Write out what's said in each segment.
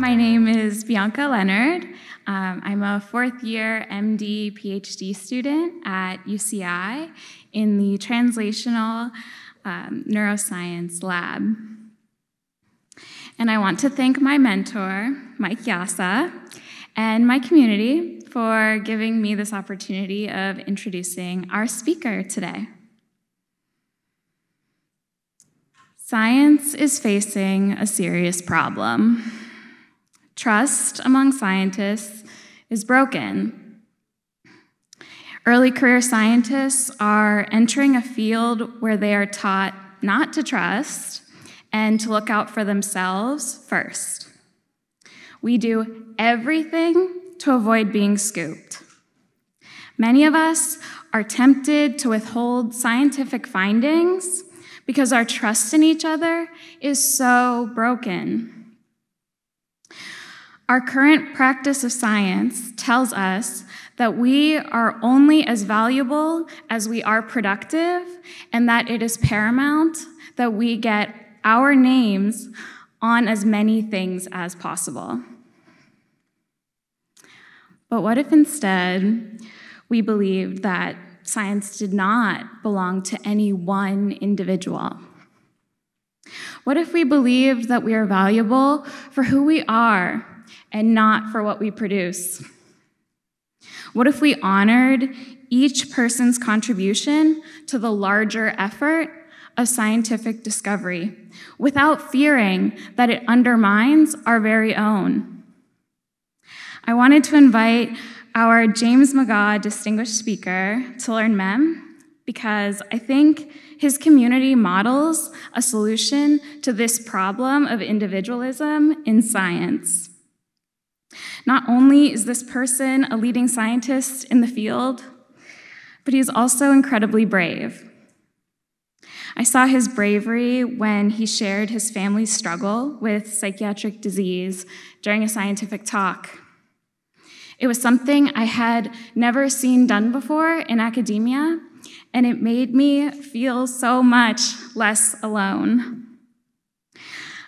My name is Bianca Leonard. Um, I'm a fourth year MD PhD student at UCI in the Translational um, Neuroscience Lab. And I want to thank my mentor, Mike Yassa, and my community for giving me this opportunity of introducing our speaker today. Science is facing a serious problem. Trust among scientists is broken. Early career scientists are entering a field where they are taught not to trust and to look out for themselves first. We do everything to avoid being scooped. Many of us are tempted to withhold scientific findings because our trust in each other is so broken. Our current practice of science tells us that we are only as valuable as we are productive, and that it is paramount that we get our names on as many things as possible. But what if instead we believed that science did not belong to any one individual? What if we believed that we are valuable for who we are and not for what we produce? What if we honored each person's contribution to the larger effort of scientific discovery without fearing that it undermines our very own? I wanted to invite our James McGaugh Distinguished Speaker to learn MEM because I think his community models a solution to this problem of individualism in science. Not only is this person a leading scientist in the field, but he is also incredibly brave. I saw his bravery when he shared his family's struggle with psychiatric disease during a scientific talk. It was something I had never seen done before in academia, and it made me feel so much less alone.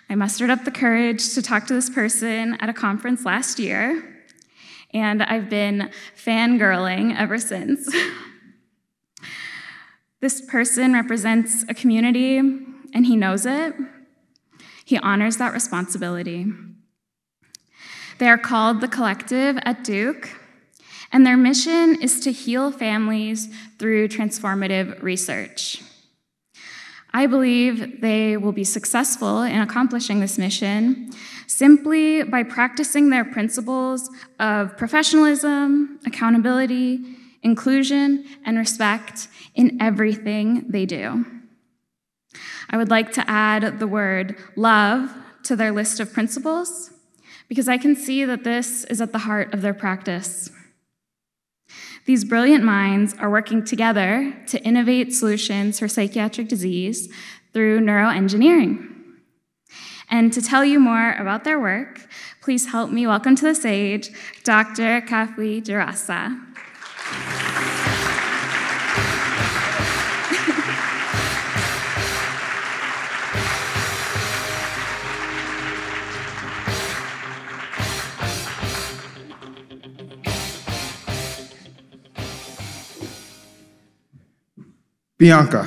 I mustered up the courage to talk to this person at a conference last year, and I've been fangirling ever since. this person represents a community, and he knows it. He honors that responsibility. They are called the Collective at Duke, and their mission is to heal families through transformative research. I believe they will be successful in accomplishing this mission simply by practicing their principles of professionalism, accountability, inclusion, and respect in everything they do. I would like to add the word love to their list of principles because I can see that this is at the heart of their practice. These brilliant minds are working together to innovate solutions for psychiatric disease through neuroengineering. And to tell you more about their work, please help me welcome to the stage Dr. Kafui Dzirasa. Bianca.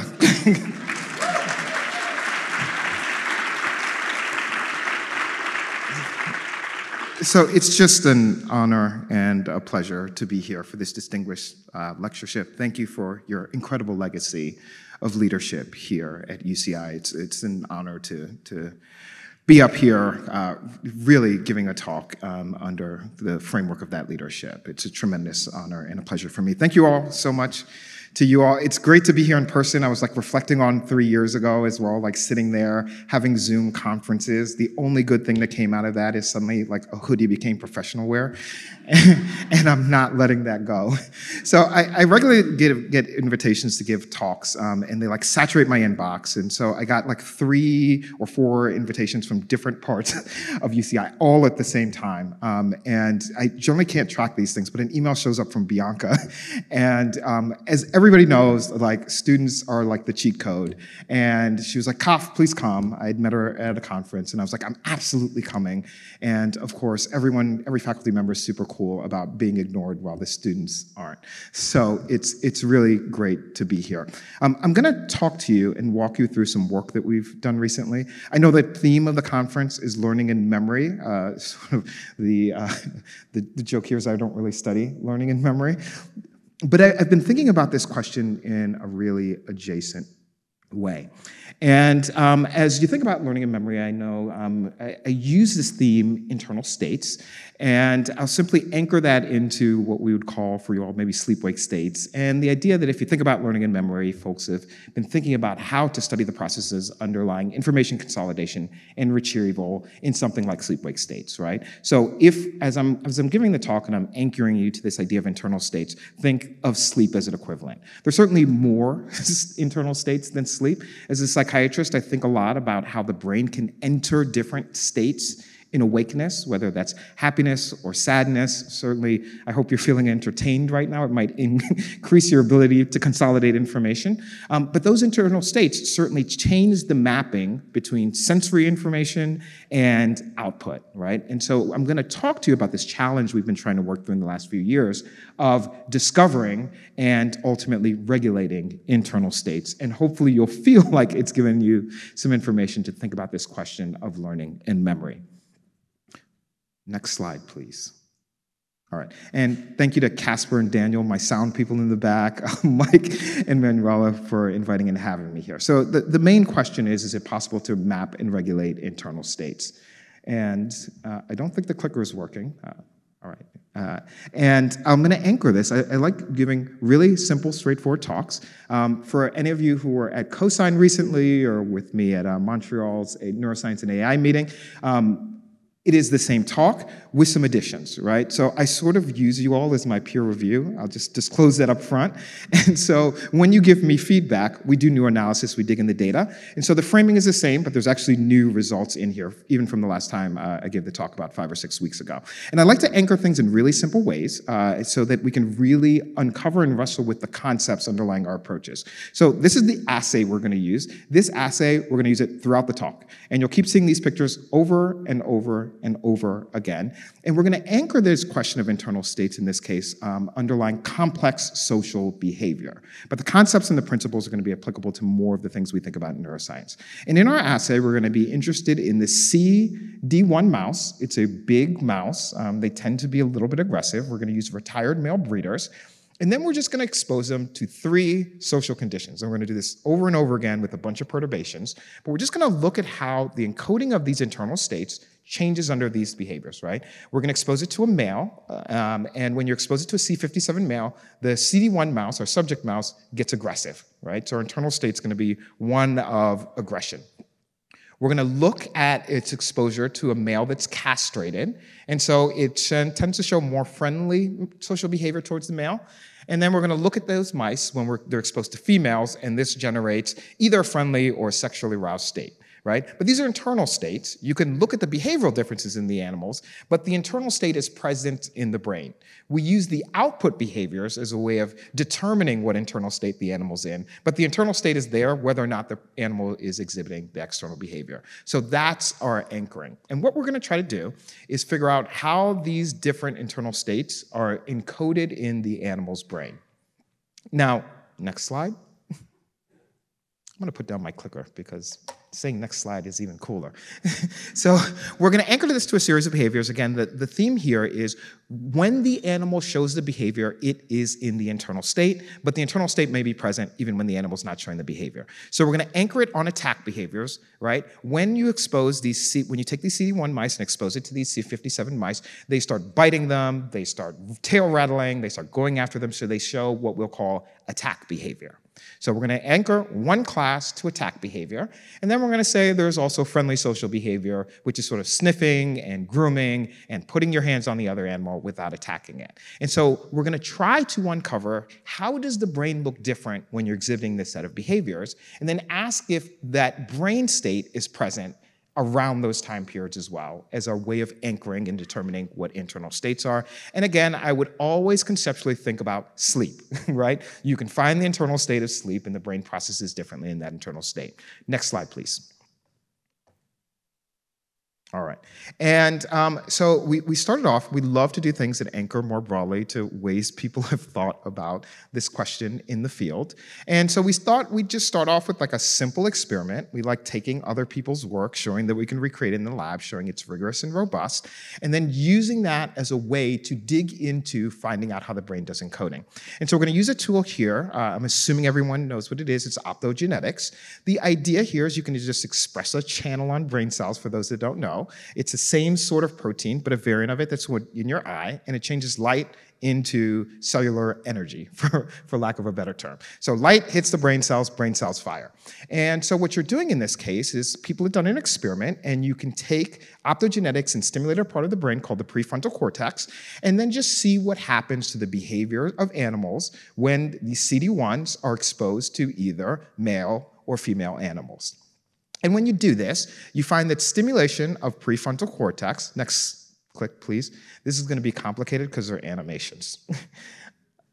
so it's just an honor and a pleasure to be here for this distinguished uh, lectureship. Thank you for your incredible legacy of leadership here at UCI. It's, it's an honor to, to be up here uh, really giving a talk um, under the framework of that leadership. It's a tremendous honor and a pleasure for me. Thank you all so much to you all. It's great to be here in person. I was like reflecting on three years ago as we're all like sitting there having Zoom conferences. The only good thing that came out of that is suddenly like a hoodie became professional wear. and I'm not letting that go. So I, I regularly get, get invitations to give talks um, and they like saturate my inbox. And so I got like three or four invitations from different parts of UCI all at the same time. Um, and I generally can't track these things, but an email shows up from Bianca. And um, as everybody knows, like, students are like the cheat code. And she was like, Kaf, please come. I had met her at a conference, and I was like, I'm absolutely coming. And of course, everyone, every faculty member is super cool about being ignored while the students aren't. So it's, it's really great to be here. Um, I'm gonna talk to you and walk you through some work that we've done recently. I know the theme of the conference is learning and memory. Uh, sort of the, uh, the, the joke here is I don't really study learning and memory. But I, I've been thinking about this question in a really adjacent way. And um, as you think about learning and memory, I know um, I, I, use this theme, internal states, and I'll simply anchor that into what we would call for you all maybe sleep wake states. And the idea that if you think about learning and memory, folks have been thinking about how to study the processes underlying information consolidation and retrieval in something like sleep wake states, right? So if, as I'm, as I'm giving the talk and I'm anchoring you to this idea of internal states, think of sleep as an equivalent. There's certainly more internal states than sleep. As a psychiatrist, I think a lot about how the brain can enter different states in awakeness, whether that's happiness or sadness. Certainly, I hope you're feeling entertained right now. It might increase your ability to consolidate information. Um, but those internal states certainly change the mapping between sensory information and output, right? And so I'm going to talk to you about this challenge we've been trying to work through in the last few years of discovering and ultimately regulating internal states. And hopefully, you'll feel like it's given you some information to think about this question of learning and memory. Next slide, please. All right. And thank you to Casper and Daniel, my sound people in the back, Mike and Manuela for inviting and having me here. So the, the main question is, is it possible to map and regulate internal states? And uh, I don't think the clicker is working. Uh, all right. Uh, and I'm going to anchor this. I, I, like giving really simple, straightforward talks. Um, for any of you who were at COSYNE recently or with me at uh, Montreal's Neuroscience and AI meeting, um, it is the same talk with some additions, right? So I sort of use you all as my peer review. I'll just disclose that up front. And so when you give me feedback, we do new analysis, we dig in the data. And so the framing is the same, but there's actually new results in here, even from the last time uh, I gave the talk about five or six weeks ago. And I like to anchor things in really simple ways uh, so that we can really uncover and wrestle with the concepts underlying our approaches. So this is the assay we're gonna use. This assay, we're gonna use it throughout the talk. And you'll keep seeing these pictures over and over and over again. And we're going to anchor this question of internal states in this case um, underlying complex social behavior. But the concepts and the principles are going to be applicable to more of the things we think about in neuroscience. And in our assay, we're going to be interested in the CD1 mouse. It's a big mouse. Um, they tend to be a little bit aggressive. We're going to use retired male breeders. And then we're just going to expose them to three social conditions. And we're going to do this over and over again with a bunch of perturbations. But we're just going to look at how the encoding of these internal states changes under these behaviors, right? We're going to expose it to a male. Um, and when you expose it to a C57 male, the CD1 mouse, our subject mouse, gets aggressive, right? So our internal state is going to be one of aggression. We're going to look at its exposure to a male that's castrated. And so it tends to show more friendly social behavior towards the male. And then we're going to look at those mice when they're exposed to females, and this generates either a friendly or sexually aroused state right? But these are internal states. You can look at the behavioral differences in the animals, but the internal state is present in the brain. We use the output behaviors as a way of determining what internal state the animal's in, but the internal state is there whether or not the animal is exhibiting the external behavior. So that's our anchoring. And what we're going to try to do is figure out how these different internal states are encoded in the animal's brain. Now, next slide. I'm going to put down my clicker because saying next slide is even cooler. so we're going to anchor this to a series of behaviors. Again, the, the theme here is when the animal shows the behavior, it is in the internal state, but the internal state may be present even when the animal's not showing the behavior. So we're going to anchor it on attack behaviors, right? When you expose these, C, when you take these CD1 mice and expose it to these C57 mice, they start biting them, they start tail rattling, they start going after them, so they show what we'll call attack behavior. So we're going to anchor one class to attack behavior, and then we're going to say there's also friendly social behavior, which is sort of sniffing and grooming and putting your hands on the other animal without attacking it. And so we're going to try to uncover how does the brain look different when you're exhibiting this set of behaviors, and then ask if that brain state is present around those time periods as well as our way of anchoring and determining what internal states are. And again, I would always conceptually think about sleep, right? You can find the internal state of sleep and the brain processes differently in that internal state. Next slide, please. All right. And um, so we, we started off, we love to do things that anchor more broadly to ways people have thought about this question in the field. And so we thought we'd just start off with like a simple experiment. We like taking other people's work, showing that we can recreate it in the lab, showing it's rigorous and robust, and then using that as a way to dig into finding out how the brain does encoding. And so we're going to use a tool here. Uh, I'm assuming everyone knows what it is. It's optogenetics. The idea here is you can just express a channel on brain cells for those that don't know. It's the same sort of protein, but a variant of it that's in your eye, and it changes light into cellular energy, for, for lack of a better term. So light hits the brain cells, brain cells fire. And so what you're doing in this case is people have done an experiment, and you can take optogenetics and stimulate a part of the brain called the prefrontal cortex, and then just see what happens to the behavior of animals when the CD1s are exposed to either male or female animals. And when you do this, you find that stimulation of prefrontal cortex, next click please, this is going to be complicated because they're animations.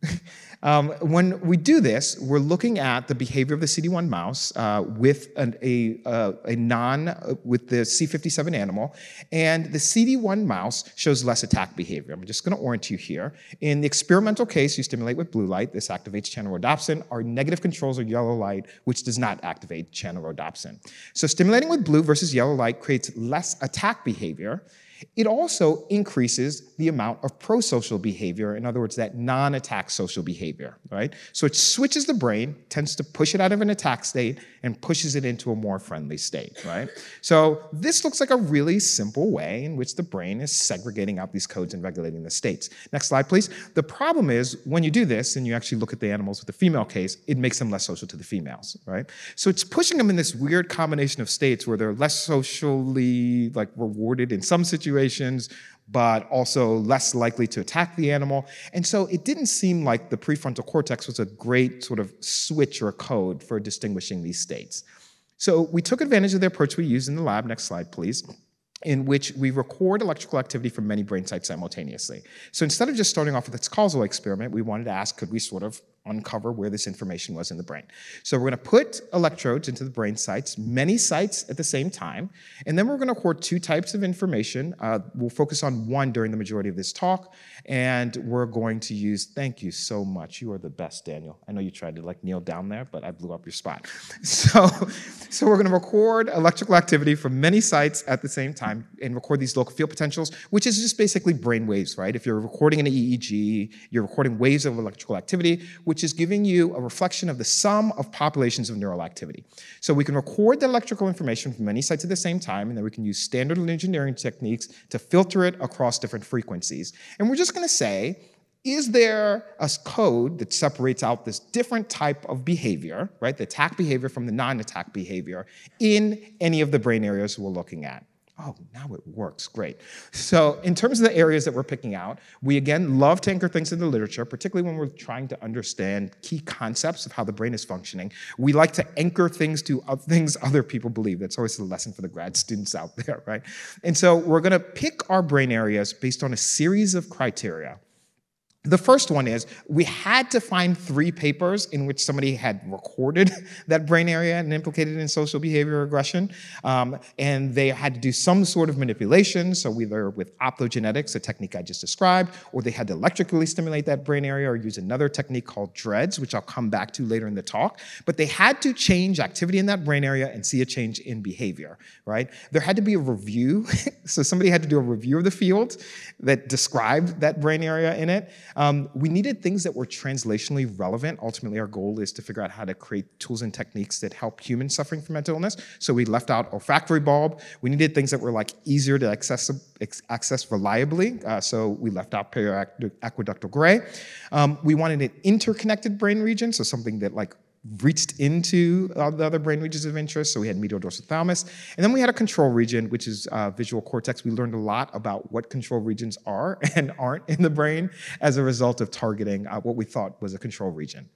um, when we do this, we're looking at the behavior of the CD1 mouse uh, with an, a, uh, a non, uh, with the C57 animal, and the CD1 mouse shows less attack behavior. I'm just going to orient you here. In the experimental case, you stimulate with blue light. This activates channel rhodopsin. Our negative controls are yellow light, which does not activate channel rhodopsin. So stimulating with blue versus yellow light creates less attack behavior, it also increases the amount of prosocial behavior, in other words, that non attack social behavior, right? So it switches the brain, tends to push it out of an attack state, and pushes it into a more friendly state, right? So this looks like a really simple way in which the brain is segregating out these codes and regulating the states. Next slide, please. The problem is when you do this and you actually look at the animals with the female case, it makes them less social to the females, right? So it's pushing them in this weird combination of states where they're less socially like rewarded in some situations, but also less likely to attack the animal. And so it didn't seem like the prefrontal cortex was a great sort of switch or code for distinguishing these states. So we took advantage of the approach we used in the lab. Next slide, please in which we record electrical activity from many brain sites simultaneously. So instead of just starting off with its causal experiment, we wanted to ask, could we sort of uncover where this information was in the brain. So we're going to put electrodes into the brain sites, many sites at the same time, and then we're going to record two types of information. Uh, we'll focus on one during the majority of this talk, and we're going to use, thank you so much. You are the best, Daniel. I know you tried to like kneel down there, but I blew up your spot. So, so we're going to record electrical activity from many sites at the same time and record these local field potentials, which is just basically brain waves, right? If you're recording an EEG, you're recording waves of electrical activity, which is giving you a reflection of the sum of populations of neural activity. So we can record the electrical information from many sites at the same time, and then we can use standard engineering techniques to filter it across different frequencies. And we're just going to say, is there a code that separates out this different type of behavior, right, the attack behavior from the non-attack behavior in any of the brain areas we're looking at? Oh, now it works. Great. So, in terms of the areas that we're picking out, we again love to anchor things in the literature, particularly when we're trying to understand key concepts of how the brain is functioning. We like to anchor things to things other people believe. That's always a lesson for the grad students out there, right? And so, we're going to pick our brain areas based on a series of criteria. The first one is we had to find three papers in which somebody had recorded that brain area and implicated in social behavior regression. Um, and they had to do some sort of manipulation, so either with optogenetics, a technique I just described, or they had to electrically stimulate that brain area or use another technique called DREADDs, which I'll come back to later in the talk. But they had to change activity in that brain area and see a change in behavior, right? There had to be a review. so somebody had to do a review of the field that described that brain area in it. Um, we needed things that were translationally relevant. Ultimately, our goal is to figure out how to create tools and techniques that help humans suffering from mental illness. So we left out olfactory bulb. We needed things that were like easier to access, access reliably. Uh, so we left out periaqueductal gray. Um, we wanted an interconnected brain region, so something that like reached into the other brain regions of interest. So we had medial dorsal thalamus. And then we had a control region, which is uh, visual cortex. We learned a lot about what control regions are and aren't in the brain as a result of targeting uh, what we thought was a control region.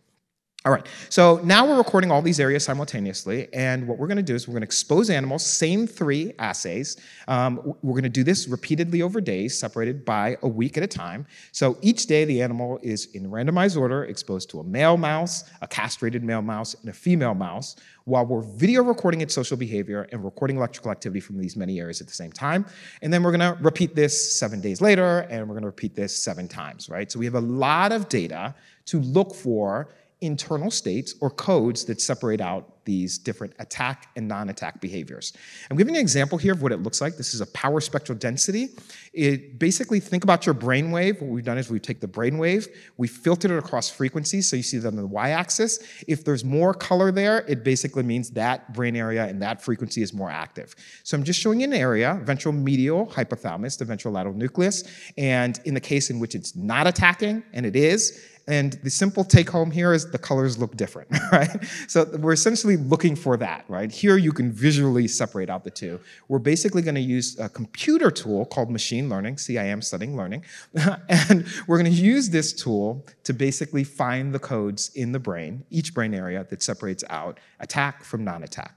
All right, so now we're recording all these areas simultaneously, and what we're gonna do is we're gonna expose animals, same three assays. Um, we're gonna do this repeatedly over days, separated by a week at a time. So each day the animal is in randomized order exposed to a male mouse, a castrated male mouse, and a female mouse, while we're video recording its social behavior and recording electrical activity from these many areas at the same time. And then we're gonna repeat this seven days later, and we're gonna repeat this seven times, right? So we have a lot of data to look for internal states or codes that separate out these different attack and non-attack behaviors. I'm giving an example here of what it looks like. This is a power spectral density. It basically think about your brain wave. What we've done is we take the brain wave, we filtered it across frequencies, so you see that on the y-axis. If there's more color there, it basically means that brain area and that frequency is more active. So I'm just showing an area, ventral medial hypothalamus, the ventrolateral nucleus, and in the case in which it's not attacking, and it is, and the simple take home here is the colors look different, right? So we're essentially looking for that, right? Here you can visually separate out the two. We're basically gonna use a computer tool called machine learning, see I am studying learning, and we're gonna use this tool to basically find the codes in the brain, each brain area that separates out attack from non-attack.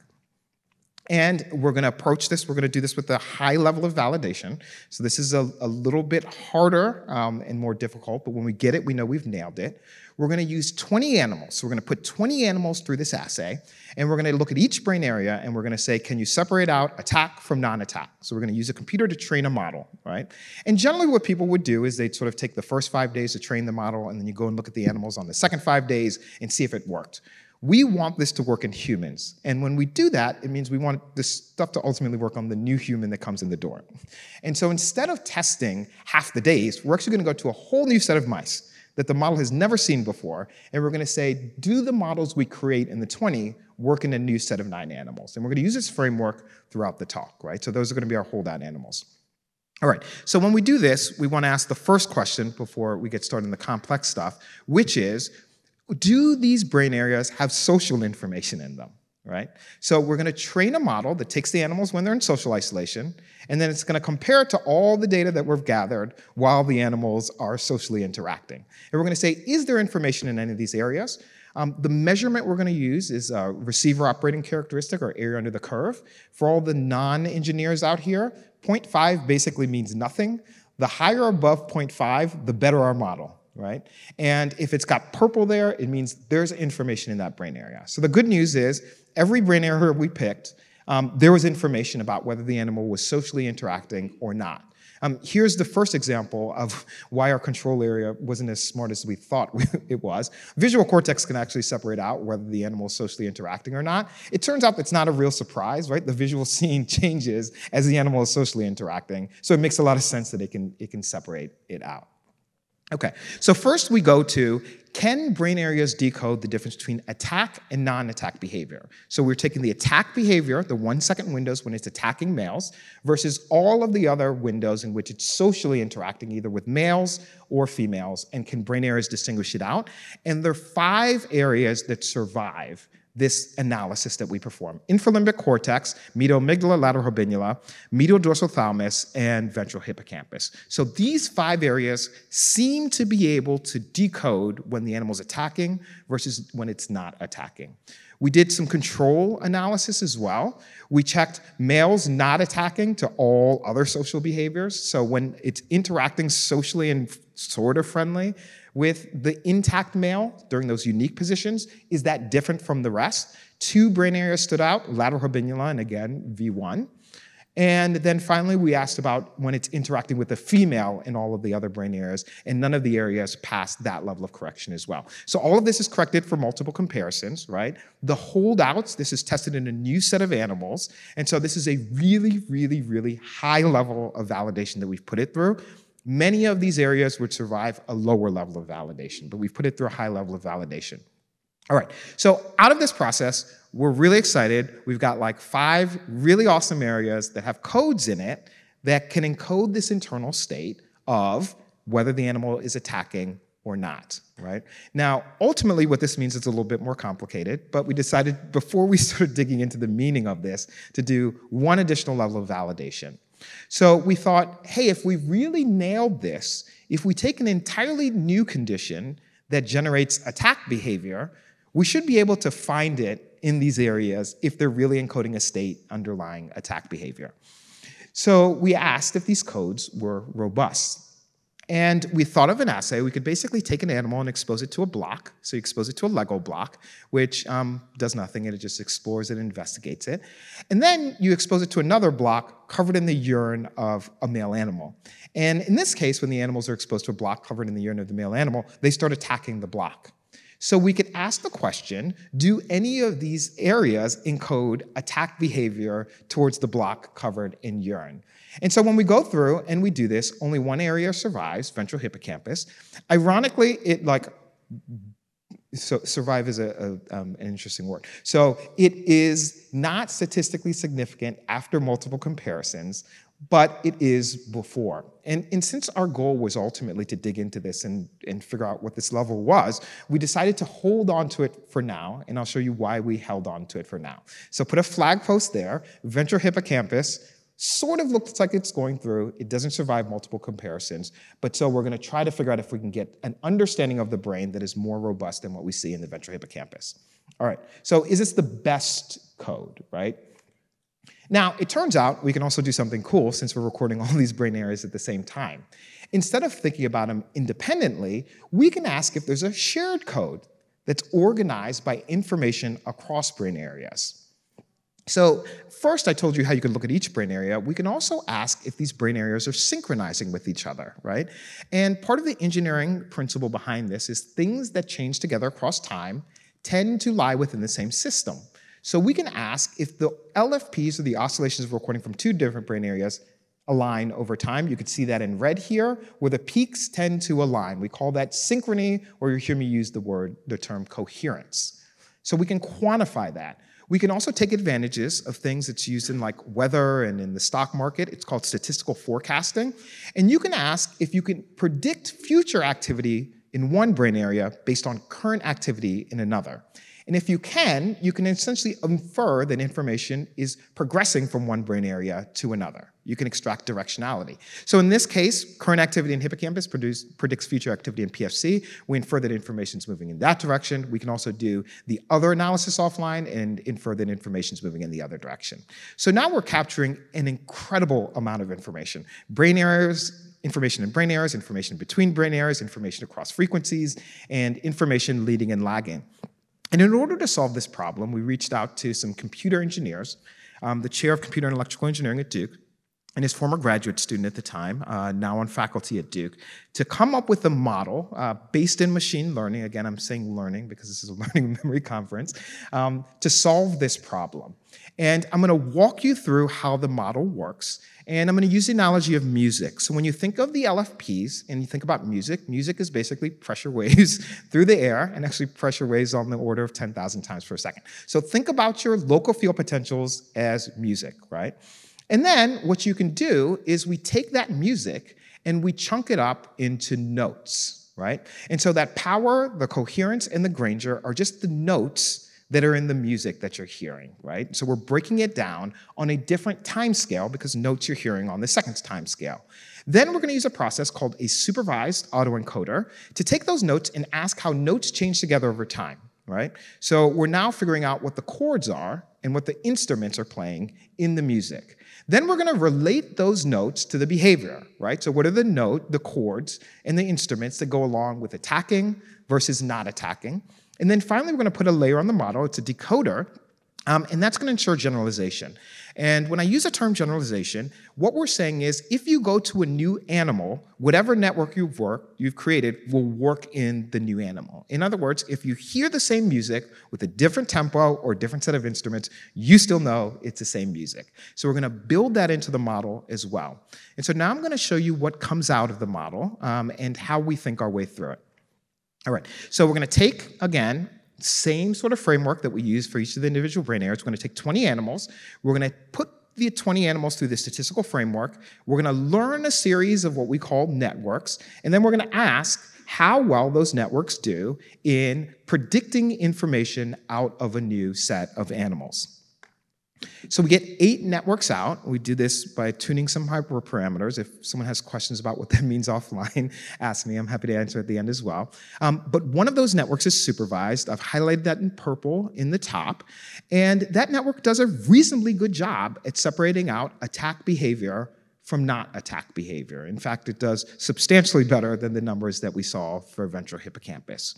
And we're going to approach this, we're going to do this with a high level of validation. So this is a, a little bit harder um, and more difficult, but when we get it, we know we've nailed it. We're going to use 20 animals. So we're going to put 20 animals through this assay, and we're going to look at each brain area, and we're going to say, can you separate out attack from non-attack? So we're going to use a computer to train a model, right? And generally what people would do is they'd sort of take the first five days to train the model, and then you go and look at the animals on the second five days and see if it worked. We want this to work in humans. And when we do that, it means we want this stuff to ultimately work on the new human that comes in the door. And so instead of testing half the days, we're actually going to go to a whole new set of mice that the model has never seen before. And we're going to say, do the models we create in the 20 work in a new set of nine animals? And we're going to use this framework throughout the talk, right? So those are going to be our holdout animals. All right, so when we do this, we want to ask the first question before we get started in the complex stuff, which is, do these brain areas have social information in them? Right? So we're going to train a model that takes the animals when they're in social isolation, and then it's going to compare it to all the data that we've gathered while the animals are socially interacting. And we're going to say, is there information in any of these areas? Um, the measurement we're going to use is a receiver operating characteristic or area under the curve. For all the non-engineers out here, 0.5 basically means nothing. The higher above 0.5, the better our model right? And if it's got purple there, it means there's information in that brain area. So the good news is every brain area we picked, um, there was information about whether the animal was socially interacting or not. Um, here's the first example of why our control area wasn't as smart as we thought it was. Visual cortex can actually separate out whether the animal is socially interacting or not. It turns out that's not a real surprise, right? The visual scene changes as the animal is socially interacting. So it makes a lot of sense that it can, it can separate it out. Okay, so first we go to can brain areas decode the difference between attack and non-attack behavior? So we're taking the attack behavior, the one second windows when it's attacking males, versus all of the other windows in which it's socially interacting either with males or females, and can brain areas distinguish it out? And there are five areas that survive this analysis that we perform. Infralimbic cortex, medial amygdala, lateral habenula, medial dorsal thalamus, and ventral hippocampus. So these five areas seem to be able to decode when the animal's attacking versus when it's not attacking. We did some control analysis as well. We checked males not attacking to all other social behaviors. So when it's interacting socially and sort of friendly, with the intact male during those unique positions, is that different from the rest? Two brain areas stood out, lateral habenula and again, V1. And then finally, we asked about when it's interacting with the female in all of the other brain areas, and none of the areas passed that level of correction as well. So all of this is corrected for multiple comparisons, right? The holdouts, this is tested in a new set of animals, and so this is a really, really, really high level of validation that we've put it through. Many of these areas would survive a lower level of validation, but we've put it through a high level of validation. All right, so out of this process, we're really excited. We've got like five really awesome areas that have codes in it that can encode this internal state of whether the animal is attacking or not, right? Now, ultimately, what this means is a little bit more complicated, but we decided before we started digging into the meaning of this to do one additional level of validation. So we thought, hey, if we really nailed this, if we take an entirely new condition that generates attack behavior, we should be able to find it in these areas if they're really encoding a state underlying attack behavior. So we asked if these codes were robust. And we thought of an assay. We could basically take an animal and expose it to a block. So you expose it to a Lego block, which um, does nothing, and it just explores it and investigates it. And then you expose it to another block covered in the urine of a male animal. And in this case, when the animals are exposed to a block covered in the urine of the male animal, they start attacking the block. So we could ask the question do any of these areas encode attack behavior towards the block covered in urine? And so when we go through and we do this, only one area survives, ventral hippocampus. Ironically, it like so survive is a, a um, an interesting word. So it is not statistically significant after multiple comparisons, but it is before. And, and since our goal was ultimately to dig into this and, and figure out what this level was, we decided to hold on to it for now, and I'll show you why we held on to it for now. So put a flag post there, ventral hippocampus, sort of looks like it's going through. It doesn't survive multiple comparisons. But so we're going to try to figure out if we can get an understanding of the brain that is more robust than what we see in the ventral hippocampus. All right, so is this the best code, right? Now, it turns out we can also do something cool since we're recording all these brain areas at the same time. Instead of thinking about them independently, we can ask if there's a shared code that's organized by information across brain areas. So first I told you how you can look at each brain area. We can also ask if these brain areas are synchronizing with each other, right? And part of the engineering principle behind this is things that change together across time tend to lie within the same system. So we can ask if the LFPs or the oscillations of recording from two different brain areas align over time. You can see that in red here, where the peaks tend to align. We call that synchrony, or you hear me use the word, the term coherence. So we can quantify that. We can also take advantages of things that's used in like weather and in the stock market. It's called statistical forecasting. And you can ask if you can predict future activity in one brain area based on current activity in another. And if you can, you can essentially infer that information is progressing from one brain area to another. You can extract directionality. So in this case, current activity in hippocampus produce, predicts future activity in PFC. We infer that information is moving in that direction. We can also do the other analysis offline and infer that information is moving in the other direction. So now we're capturing an incredible amount of information. Brain areas, information in brain areas, information between brain areas, information across frequencies, and information leading and lagging. And in order to solve this problem, we reached out to some computer engineers, um, the chair of computer and electrical engineering at Duke, and his former graduate student at the time, uh, now on faculty at Duke, to come up with a model uh, based in machine learning. Again, I'm saying learning because this is a learning memory conference, um, to solve this problem. And I'm going to walk you through how the model works and I'm going to use the analogy of music. So when you think of the LFPs and you think about music, music is basically pressure waves through the air, and actually pressure waves on the order of 10,000 times per second. So think about your local field potentials as music, right? And then what you can do is we take that music and we chunk it up into notes, right? And so that power, the coherence, and the Granger are just the notes that are in the music that you're hearing, right? So we're breaking it down on a different time scale because notes you're hearing on the second time scale. Then we're going to use a process called a supervised autoencoder to take those notes and ask how notes change together over time, right? So we're now figuring out what the chords are and what the instruments are playing in the music. Then we're going to relate those notes to the behavior, right? So what are the note, the chords, and the instruments that go along with attacking versus not attacking? And then finally, we're going to put a layer on the model. It's a decoder, um, and that's going to ensure generalization. And when I use the term generalization, what we're saying is if you go to a new animal, whatever network you've worked, you've created will work in the new animal. In other words, if you hear the same music with a different tempo or a different set of instruments, you still know it's the same music. So we're going to build that into the model as well. And so now I'm going to show you what comes out of the model um, and how we think our way through it. All right, so we're going to take, again, same sort of framework that we use for each of the individual brain areas. We're going to take 20 animals. We're going to put the 20 animals through the statistical framework. We're going to learn a series of what we call networks, and then we're going to ask how well those networks do in predicting information out of a new set of animals. So we get eight networks out. We do this by tuning some hyperparameters. If someone has questions about what that means offline, ask me. I'm happy to answer at the end as well. Um, but one of those networks is supervised. I've highlighted that in purple in the top. And that network does a reasonably good job at separating out attack behavior from not attack behavior. In fact, it does substantially better than the numbers that we saw for ventral hippocampus.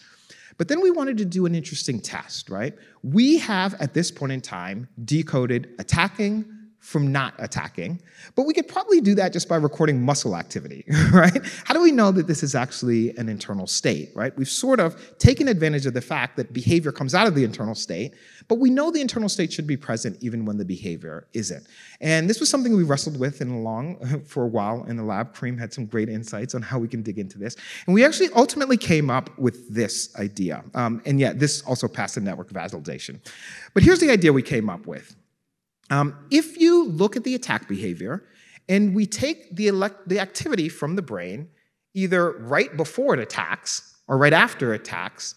But then we wanted to do an interesting test, right? We have, at this point in time, decoded attacking from not attacking, but we could probably do that just by recording muscle activity, right? How do we know that this is actually an internal state, right? We've sort of taken advantage of the fact that behavior comes out of the internal state, but we know the internal state should be present even when the behavior isn't. And this was something we wrestled with in along for a while in the lab. Kareem had some great insights on how we can dig into this. And we actually ultimately came up with this idea. Um, and yeah, this also passed the network validation. But here's the idea we came up with. Um, if you look at the attack behavior and we take the, elect- the activity from the brain, either right before it attacks or right after it attacks,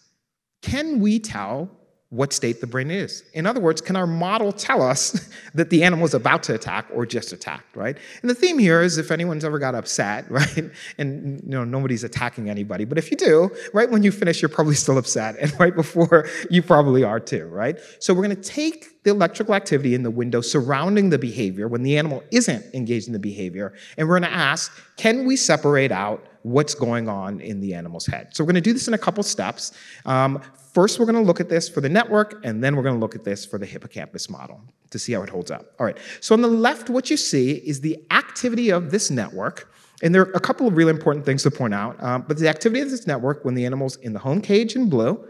can we tell what state the brain is. In other words, can our model tell us that the animal is about to attack or just attacked, right? And the theme here is if anyone's ever got upset, right? And you know nobody's attacking anybody, but if you do, right when you finish, you're probably still upset, and right before you probably are too, right? So we're going to take the electrical activity in the window surrounding the behavior when the animal isn't engaged in the behavior, and we're going to ask, can we separate out what's going on in the animal's head? So we're going to do this in a couple steps. Um, First, we're going to look at this for the network, and then we're going to look at this for the hippocampus model to see how it holds up. All right, so on the left, what you see is the activity of this network. And there are a couple of really important things to point out. Um, but the activity of this network when the animal's in the home cage in blue,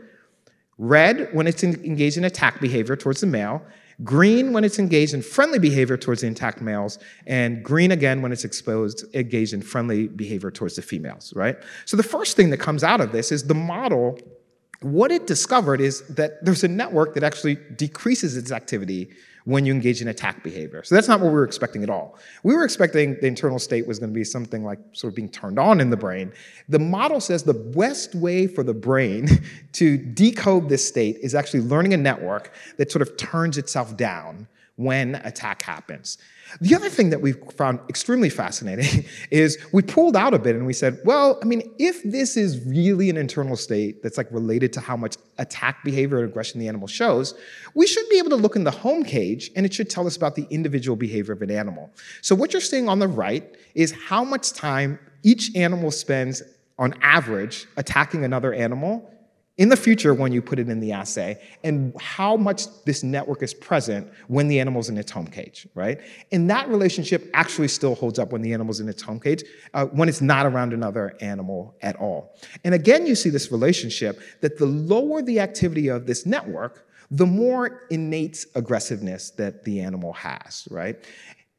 red when it's in, engaged in attack behavior towards the male, green when it's engaged in friendly behavior towards the intact males, and green again when it's exposed, engaged in friendly behavior towards the females, right? So the first thing that comes out of this is the model what it discovered is that there's a network that actually decreases its activity when you engage in attack behavior. So that's not what we were expecting at all. We were expecting the internal state was going to be something like sort of being turned on in the brain. The model says the best way for the brain to decode this state is actually learning a network that sort of turns itself down when attack happens. The other thing that we found extremely fascinating is we pulled out a bit and we said, well, I mean, if this is really an internal state that's like related to how much attack behavior and aggression the animal shows, we should be able to look in the home cage and it should tell us about the individual behavior of an animal. So what you're seeing on the right is how much time each animal spends on average attacking another animal in the future when you put it in the assay and how much this network is present when the animal's in its home cage, right? And that relationship actually still holds up when the animal's in its home cage, uh, when it's not around another animal at all. And again, you see this relationship that the lower the activity of this network, the more innate aggressiveness that the animal has, right?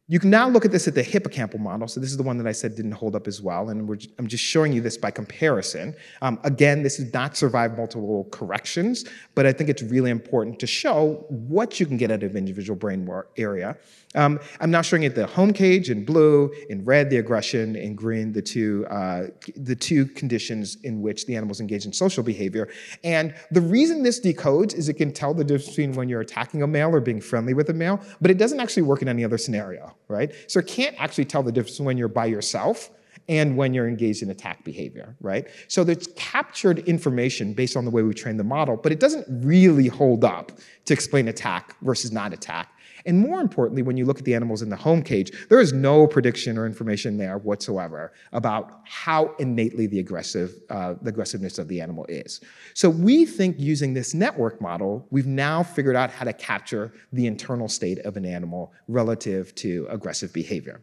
You can now look at this at the hippocampal model. So this is the one that I said didn't hold up as well, and I'm just showing you this by comparison. Um, again, this did not survive multiple corrections, but I think it's really important to show what you can get out of individual brain area. Um, I'm now showing it the home cage in blue, in red the aggression, in green the two, uh, the two conditions in which the animals engage in social behavior. And the reason this decodes is it can tell the difference between when you're attacking a male or being friendly with a male, but it doesn't actually work in any other scenario, right? So it can't actually tell the difference when you're by yourself and when you're engaged in attack behavior, right? So there's captured information based on the way we train the model, but it doesn't really hold up to explain attack versus not attack. And more importantly, when you look at the animals in the home cage, there is no prediction or information there whatsoever about how innately the aggressive, uh, the aggressiveness of the animal is. So we think using this network model, we've now figured out how to capture the internal state of an animal relative to aggressive behavior.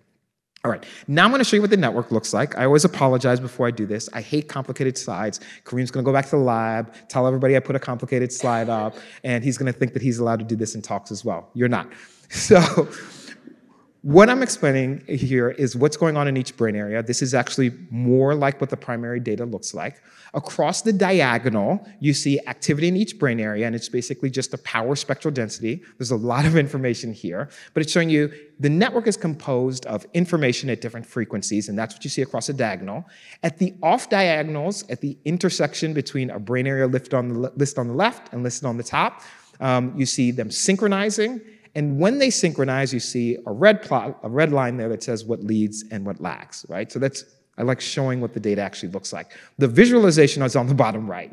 All right, now I'm gonna show you what the network looks like. I always apologize before I do this. I hate complicated slides. Kareem's gonna go back to the lab, tell everybody I put a complicated slide up, and he's gonna think that he's allowed to do this in talks as well. You're not. So what I'm explaining here is what's going on in each brain area. This is actually more like what the primary data looks like. Across the diagonal, you see activity in each brain area, and it's basically just a power spectral density. There's a lot of information here, but it's showing you the network is composed of information at different frequencies, and that's what you see across the diagonal. At the off diagonals, at the intersection between a brain area listed on the, list on the left and listed on the top, um, you see them synchronizing And when they synchronize, you see a red plot, a red line there that says what leads and what lags, right? So that's I like showing what the data actually looks like. The visualization is on the bottom right.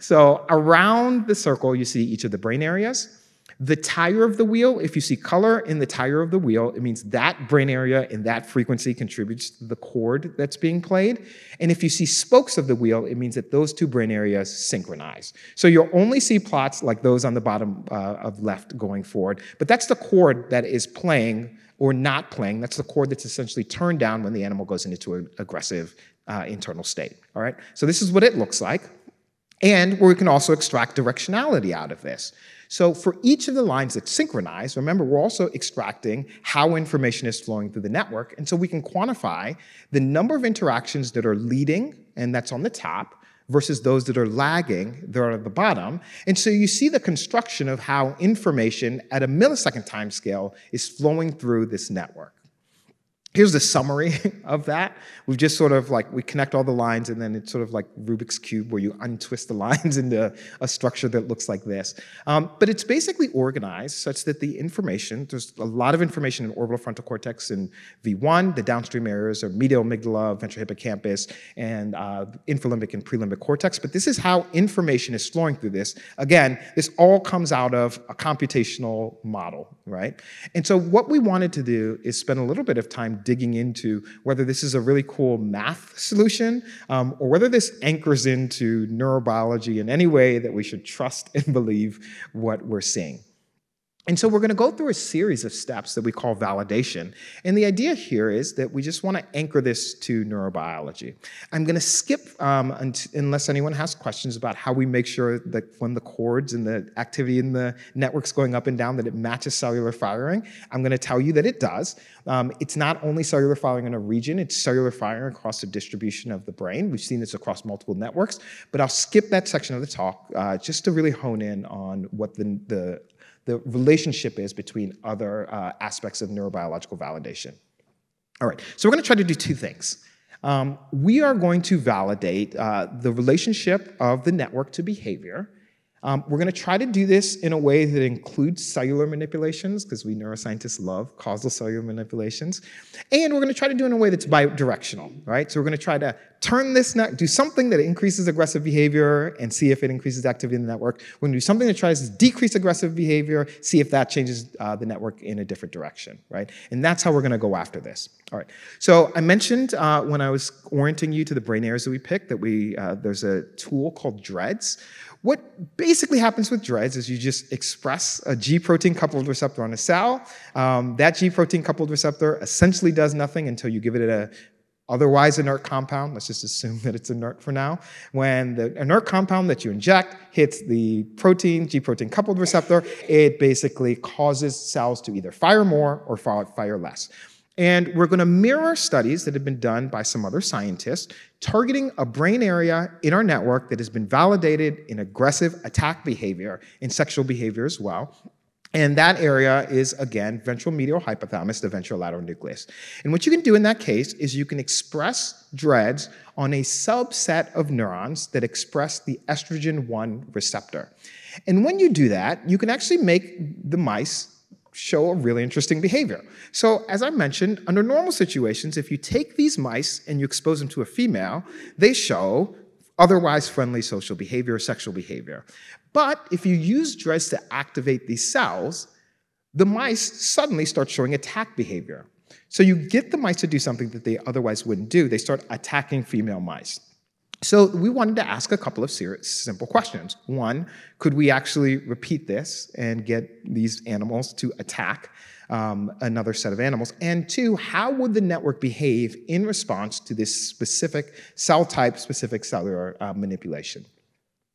so around the circle, you see each of the brain areas. The tire of the wheel, if you see color in the tire of the wheel, it means that brain area and that frequency contributes to the chord that's being played. And if you see spokes of the wheel, it means that those two brain areas synchronize. So you'll only see plots like those on the bottom uh, of left going forward, but that's the chord that is playing or not playing. That's the chord that's essentially turned down when the animal goes into an aggressive uh, internal state. All right. So this is what it looks like, and where we can also extract directionality out of this. So for each of the lines that synchronize, remember we're also extracting how information is flowing through the network, and so we can quantify the number of interactions that are leading, and that's on the top, versus those that are lagging, they're at the bottom. And so you see the construction of how information at a millisecond time scale is flowing through this network. Here's the summary of that. We've just sort of like, we connect all the lines and then it's sort of like Rubik's Cube where you untwist the lines into a structure that looks like this. Um, but it's basically organized such that the information, there's a lot of information in orbital frontal cortex in V1, the downstream areas are medial amygdala, ventral hippocampus, and uh, infralimbic and prelimbic cortex. But this is how information is flowing through this. Again, this all comes out of a computational model, right? And so what we wanted to do is spend a little bit of time digging into whether this is a really cool math solution um, or whether this anchors into neurobiology in any way that we should trust and believe what we're seeing. And so we're going to go through a series of steps that we call validation. And the idea here is that we just want to anchor this to neurobiology. I'm going to skip, um, unless anyone has questions about how we make sure that when the chords and the activity in the network's going up and down, that it matches cellular firing. I'm going to tell you that it does. Um, it's not only cellular firing in a region, it's cellular firing across the distribution of the brain. We've seen this across multiple networks, but I'll skip that section of the talk uh, just to really hone in on what the, the the relationship is between other uh, aspects of neurobiological validation. All right, so we're going to try to do two things. Um, we are going to validate uh, the relationship of the network to behavior um, we're going to try to do this in a way that includes cellular manipulations, because we neuroscientists love causal cellular manipulations. And we're going to try to do it in a way that's bidirectional, right? So we're going to try to turn this, net, do something that increases aggressive behavior and see if it increases activity in the network. We're going to do something that tries to decrease aggressive behavior, see if that changes uh, the network in a different direction, right? And that's how we're going to go after this. All right. So I mentioned uh, when I was orienting you to the brain areas that we picked that we uh, there's a tool called DREADS what basically happens with DREADS is you just express a G protein coupled receptor on a cell. Um, that G protein coupled receptor essentially does nothing until you give it a otherwise inert compound. Let's just assume that it's inert for now. When the inert compound that you inject hits the protein, G protein coupled receptor, it basically causes cells to either fire more or fire less. And we're going to mirror studies that have been done by some other scientists targeting a brain area in our network that has been validated in aggressive attack behavior, in sexual behavior as well. And that area is, again, ventral medial hypothalamus, the ventrolateral nucleus. And what you can do in that case is you can express DREADS on a subset of neurons that express the estrogen 1 receptor. And when you do that, you can actually make the mice show a really interesting behavior. So as I mentioned, under normal situations, if you take these mice and you expose them to a female, they show otherwise friendly social behavior, or sexual behavior. But if you use DREADS to activate these cells, the mice suddenly start showing attack behavior. So you get the mice to do something that they otherwise wouldn't do. They start attacking female mice. So we wanted to ask a couple of simple questions. One, could we actually repeat this and get these animals to attack um, another set of animals? And two, how would the network behave in response to this specific cell type, specific cellular uh, manipulation?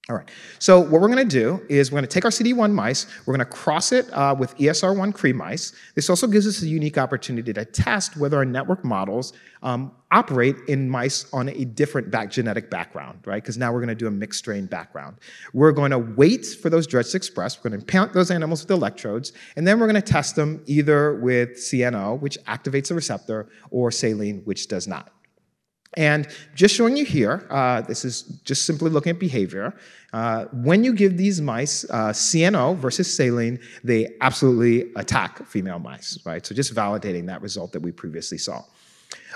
All right, so what we're gonna do is we're gonna take our CD1 mice, we're gonna cross it uh, with ESR1 Cree mice. This also gives us a unique opportunity to test whether our network models um, operate in mice on a different back genetic background, right? Because now we're gonna do a mixed strain background. We're gonna wait for those DREADS to express, we're gonna implant those animals with electrodes, and then we're gonna test them either with CNO, which activates the receptor, or saline, which does not. And just showing you here, uh, this is just simply looking at behavior. Uh, when you give these mice uh, CNO versus saline, they absolutely attack female mice, right? So just validating that result that we previously saw.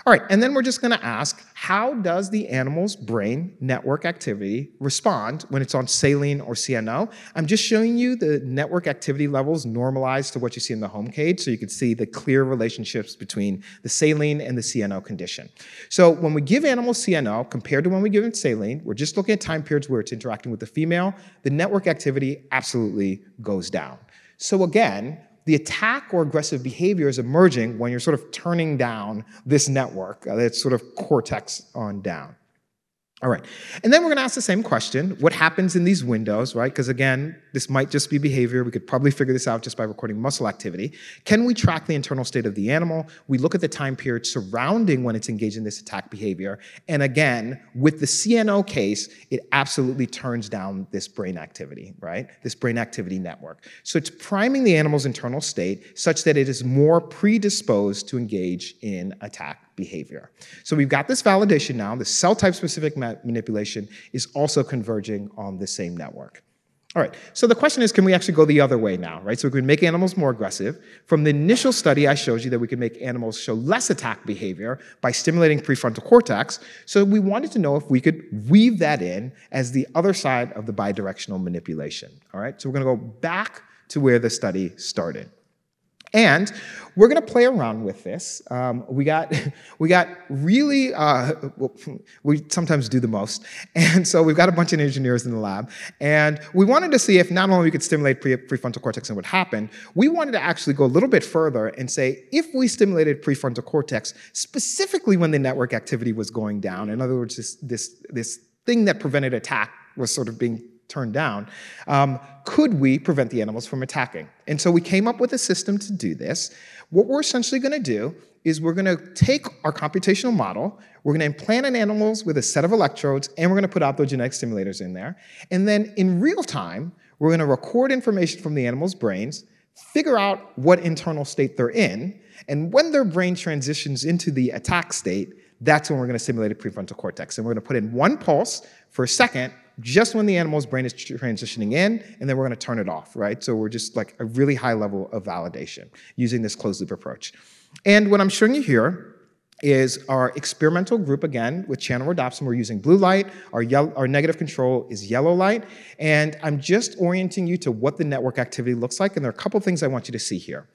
All right, and then we're just gonna ask, how does the animal's brain network activity respond when it's on saline or CNO? I'm just showing you the network activity levels normalized to what you see in the home cage, so you can see the clear relationships between the saline and the CNO condition. So when we give animals CNO, compared to when we give them saline, we're just looking at time periods where it's interacting with the female, the network activity absolutely goes down. So again, the attack or aggressive behavior is emerging when you're sort of turning down this network, uh, that's sort of cortex on down. All right, and then we're gonna ask the same question, what happens in these windows, right? Because again, this might just be behavior. We could probably figure this out just by recording muscle activity. Can we track the internal state of the animal? We look at the time period surrounding when it's engaged in this attack behavior. And again, with the CNO case, it absolutely turns down this brain activity, right? This brain activity network. So it's priming the animal's internal state such that it is more predisposed to engage in attack behavior. So we've got this validation now. The cell type specific ma manipulation is also converging on the same network. All right, so the question is, can we actually go the other way now, right? So we can make animals more aggressive. From the initial study, I showed you that we could make animals show less attack behavior by stimulating prefrontal cortex. So we wanted to know if we could weave that in as the other side of the bidirectional manipulation, all right? So we're gonna go back to where the study started. And we're going to play around with this. Um, we got we got really uh, we sometimes do the most, and so we've got a bunch of engineers in the lab, and we wanted to see if not only we could stimulate pre prefrontal cortex and what happened, we wanted to actually go a little bit further and say if we stimulated prefrontal cortex specifically when the network activity was going down. In other words, this this this thing that prevented attack was sort of being turned down, um, could we prevent the animals from attacking? And so we came up with a system to do this. What we're essentially going to do is we're going to take our computational model, we're going to implant in animals with a set of electrodes, and we're going to put optogenetic stimulators in there. And then in real time, we're going to record information from the animal's brains, figure out what internal state they're in, and when their brain transitions into the attack state, that's when we're going to stimulate a prefrontal cortex. And we're going to put in one pulse for a second, just when the animal's brain is transitioning in, and then we're going to turn it off, right? So we're just like a really high level of validation using this closed loop approach. And what I'm showing you here is our experimental group again with channel rhodopsin. We're using blue light. Our, our negative control is yellow light. And I'm just orienting you to what the network activity looks like. And there are a couple things I want you to see here.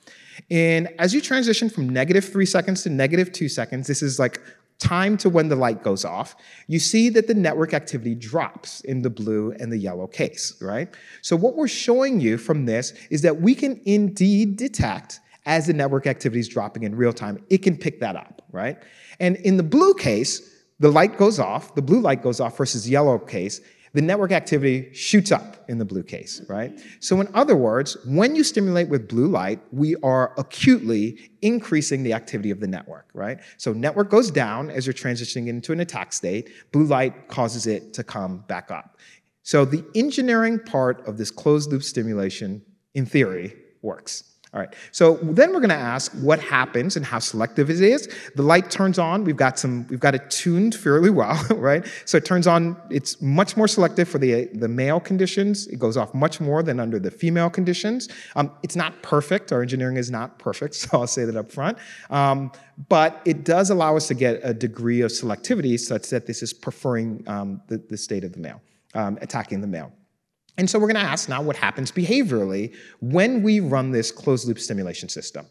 And as you transition from negative three seconds to negative two seconds, this is like time to when the light goes off, you see that the network activity drops in the blue and the yellow case, right? So what we're showing you from this is that we can indeed detect as the network activity is dropping in real time, it can pick that up, right? And in the blue case, the light goes off, the blue light goes off versus yellow case, the network activity shoots up in the blue case, right? So in other words, when you stimulate with blue light, we are acutely increasing the activity of the network, right? So network goes down as you're transitioning into an attack state. Blue light causes it to come back up. So the engineering part of this closed loop stimulation, in theory, works. All right, so then we're gonna ask what happens and how selective it is. The light turns on, we've got some, we've got it tuned fairly well, right? So it turns on, it's much more selective for the, the male conditions. It goes off much more than under the female conditions. Um, it's not perfect, our engineering is not perfect, so I'll say that up front. Um, but it does allow us to get a degree of selectivity such that this is preferring um, the, the state of the male, um, attacking the male. And so we're going to ask now what happens behaviorally when we run this closed loop stimulation system.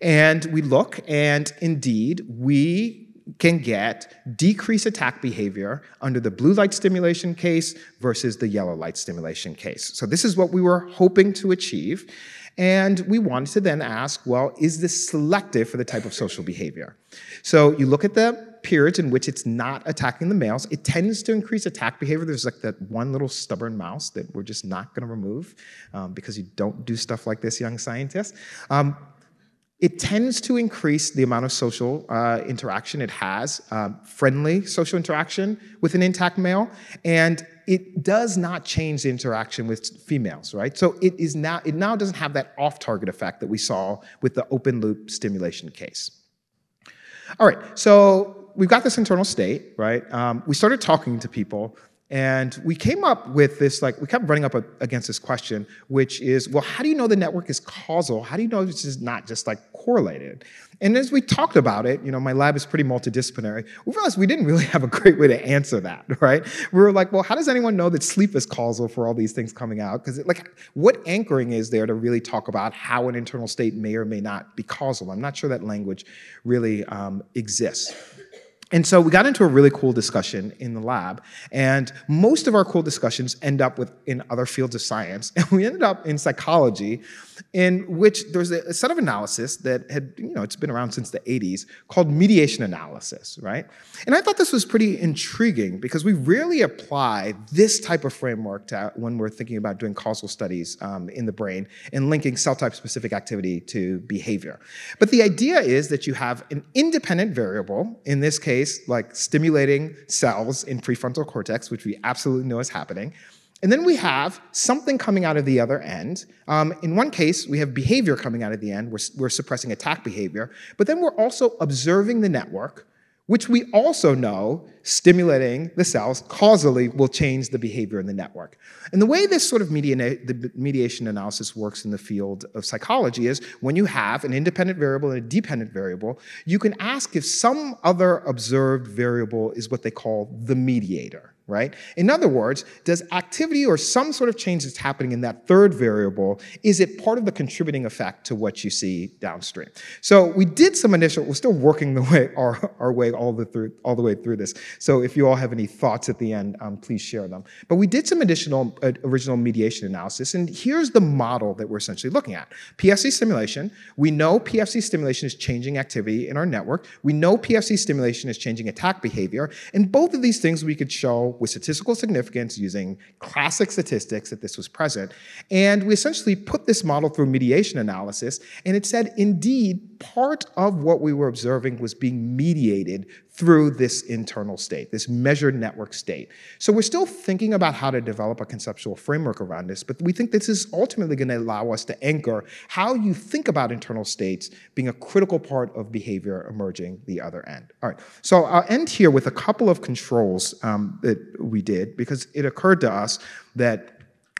And we look, and indeed, we can get decreased attack behavior under the blue light stimulation case versus the yellow light stimulation case. So this is what we were hoping to achieve. And we wanted to then ask, well, is this selective for the type of social behavior? So you look at the periods in which it's not attacking the males, it tends to increase attack behavior. There's like that one little stubborn mouse that we're just not going to remove um, because you don't do stuff like this, young scientists. Um, it tends to increase the amount of social uh, interaction it has, uh, friendly social interaction with an intact male, and it does not change the interaction with females, right? So it is now it now doesn't have that off-target effect that we saw with the open loop stimulation case. All right, so we've got this internal state, right? Um, we started talking to people, and we came up with this, like, we kept running up against this question, which is, well, how do you know the network is causal? How do you know this is not just like correlated? And as we talked about it, you know, my lab is pretty multidisciplinary. We realized we didn't really have a great way to answer that, right? We were like, well, how does anyone know that sleep is causal for all these things coming out? Because, like, what anchoring is there to really talk about how an internal state may or may not be causal? I'm not sure that language really um, exists. And so we got into a really cool discussion in the lab, and most of our cool discussions end up with in other fields of science. And we ended up in psychology, in which there's a, set of analysis that had, you know, it's been around since the 80s called mediation analysis, right? And I thought this was pretty intriguing because we rarely apply this type of framework to when we're thinking about doing causal studies um, in the brain and linking cell type specific activity to behavior. But the idea is that you have an independent variable, in this case, like stimulating cells in prefrontal cortex, which we absolutely know is happening. And then we have something coming out of the other end. Um, in one case, we have behavior coming out of the end. We're, we're suppressing attack behavior. But then we're also observing the network, which we also know stimulating the cells causally will change the behavior in the network. And the way this sort of the mediation analysis works in the field of psychology is when you have an independent variable and a dependent variable, you can ask if some other observed variable is what they call the mediator right? In other words, does activity or some sort of change that's happening in that third variable, is it part of the contributing effect to what you see downstream? So we did some initial, we're still working the way our, our way all the through all the way through this. So if you all have any thoughts at the end, um, please share them. But we did some additional uh, original mediation analysis, and here's the model that we're essentially looking at. PFC stimulation, we know PFC stimulation is changing activity in our network. We know PFC stimulation is changing attack behavior, and both of these things we could show with statistical significance using classic statistics that this was present. And we essentially put this model through mediation analysis, and it said, indeed, part of what we were observing was being mediated through this internal state, this measured network state. So we're still thinking about how to develop a conceptual framework around this, but we think this is ultimately going to allow us to anchor how you think about internal states being a critical part of behavior emerging the other end. All right, so I'll end here with a couple of controls um, that we did because it occurred to us that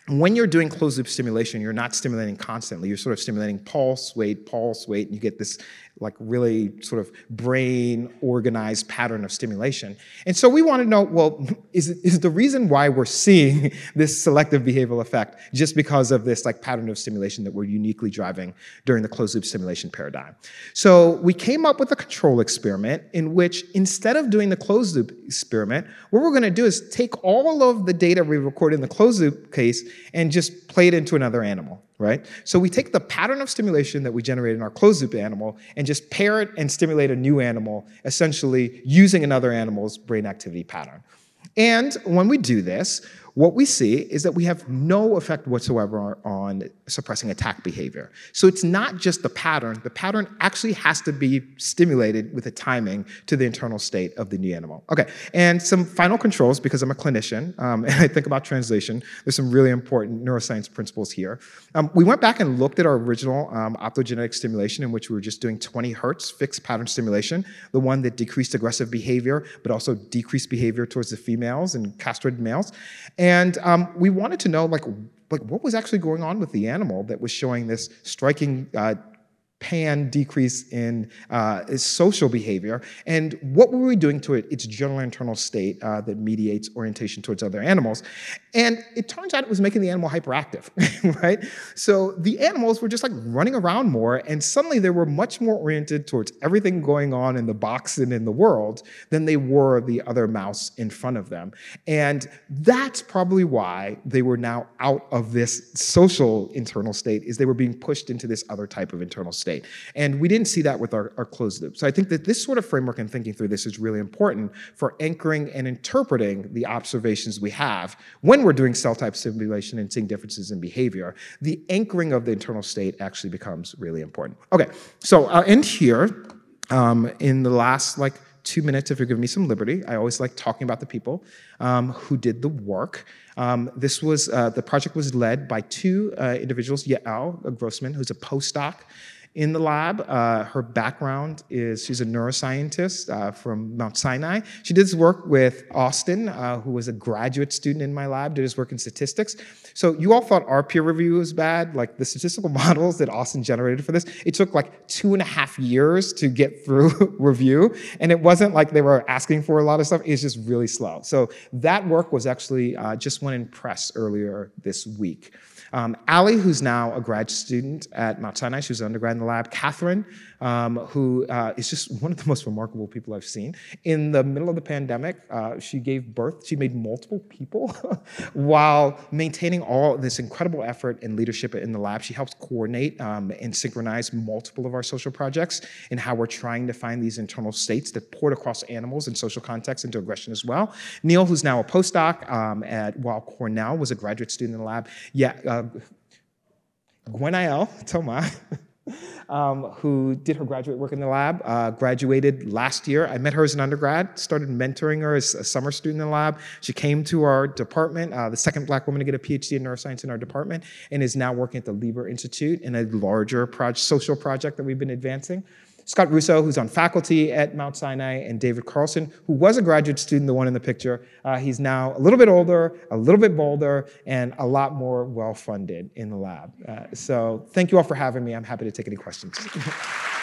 when you're doing closed loop stimulation, you're not stimulating constantly. You're sort of stimulating pulse, wait, pulse, wait, and you get this like really sort of brain organized pattern of stimulation. And so we want to know, well, is, is the reason why we're seeing this selective behavioral effect just because of this like pattern of stimulation that we're uniquely driving during the closed loop stimulation paradigm? So we came up with a control experiment in which instead of doing the closed loop experiment, what we're going to do is take all of the data we recorded in the closed loop case and just play it into another animal right? So we take the pattern of stimulation that we generate in our closed loop animal and just pair it and stimulate a new animal, essentially using another animal's brain activity pattern. And when we do this, what we see is that we have no effect whatsoever on suppressing attack behavior. So it's not just the pattern, the pattern actually has to be stimulated with a timing to the internal state of the new animal. Okay, and some final controls because I'm a clinician um, and I think about translation. There's some really important neuroscience principles here. Um, we went back and looked at our original um, optogenetic stimulation in which we were just doing 20 hertz fixed pattern stimulation, the one that decreased aggressive behavior, but also decreased behavior towards the females and castrated males. Um, we wanted to know, like, like what was actually going on with the animal that was showing this striking uh, pan decrease in uh, social behavior. And what were we doing to it? Its general internal state uh, that mediates orientation towards other animals. And it turns out it was making the animal hyperactive, right? So the animals were just like running around more, and suddenly they were much more oriented towards everything going on in the box and in the world than they were the other mouse in front of them. And that's probably why they were now out of this social internal state, is they were being pushed into this other type of internal state state. And we didn't see that with our, our closed loop. So I think that this sort of framework and thinking through this is really important for anchoring and interpreting the observations we have when we're doing cell type simulation and seeing differences in behavior. The anchoring of the internal state actually becomes really important. Okay, so I'll end here. Um, in the last like two minutes, if you're giving me some liberty. I always like talking about the people um, who did the work. Um, this was uh, the project was led by two uh, individuals, Yael Grossman, who's a postdoc in the lab. Uh, her background is she's a neuroscientist uh, from Mount Sinai. She did this work with Austin, uh, who was a graduate student in my lab, did his work in statistics. So you all thought our peer review was bad, like the statistical models that Austin generated for this. It took like two and a half years to get through review, and it wasn't like they were asking for a lot of stuff. It's just really slow. So that work was actually uh, just went in press earlier this week. Um, who's now a grad student at Mount Sinai, she was an undergrad in the lab. Catherine, um, who uh, is just one of the most remarkable people I've seen. In the middle of the pandemic, uh, she gave birth, she made multiple people while maintaining all this incredible effort and leadership in the lab. She helps coordinate um, and synchronize multiple of our social projects and how we're trying to find these internal states that port across animals and social contexts into aggression as well. Neil, who's now a postdoc um, at Weill Cornell, was a graduate student in the lab. Yeah, uh, Gwenael Toma, um, who did her graduate work in the lab, uh, graduated last year. I met her as an undergrad, started mentoring her as a summer student in the lab. She came to our department, uh, the second black woman to get a PhD in neuroscience in our department, and is now working at the Lieber Institute in a larger social project that we've been advancing. Scott Russo, who's on faculty at Mount Sinai, and David Carlson, who was a graduate student, the one in the picture. Uh, he's now a little bit older, a little bit bolder, and a lot more well funded in the lab. Uh, so thank you all for having me. I'm happy to take any questions.